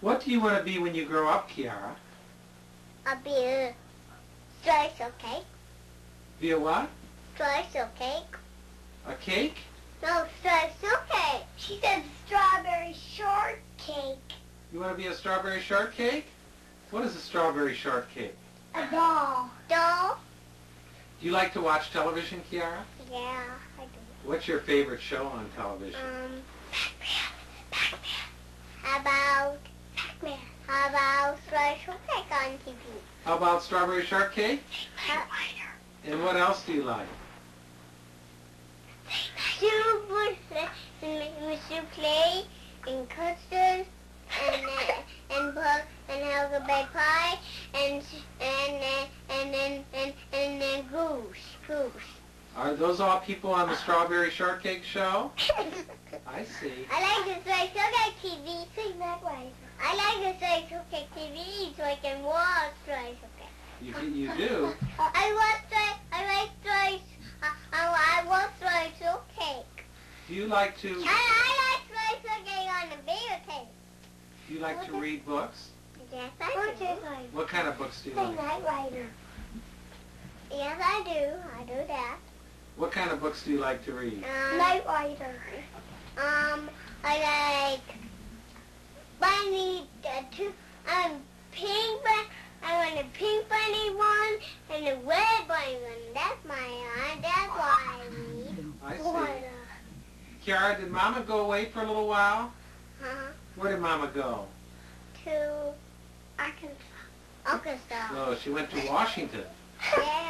What do you want to be when you grow up, Ciara? I'll be a streusel cake. Be a what? Streusel cake. A cake? No, streusel cake. She said strawberry shortcake. You want to be a strawberry shortcake? What is a strawberry shortcake? A doll. Doll? Do you like to watch television, Ciara? Yeah, I do. What's your favorite show on television? Um, Pac-Man. Pac-Man. How about Pac-Man? How about streusel cake on TV? How about strawberry shortcake? How, And what else do you like? Super, Mr. Clay, and custard, and uh, and pug, and Helga pie, and and uh, and then and and then goose, goose. Are those all people on the strawberry shortcake show? I see. I like the Streusel Cake TV. Sing that way. I like the Streusel Cake TV so I can watch Streusel Cake. You, you do? I watch Streusel, I like Streusel, I, I, I watch Streusel Cake. Do you like to I, I like Streusel Cake on the videotape. do you like to read books? Yes, I do. What kind of books do you like? Knight Rider. Yes, I do. I do that. What kind of books do you like to read? Um, Knight Rider. Um, I like bunny, the two, um, pink bunny, I want a pink bunny one and a red bunny one. That's my, uh, that's why I see. Water. Ciara, did Mama go away for a little while? Huh? Where did Mama go? To Arkansas. Arkansas. No, she went to Washington. Yeah, Washington.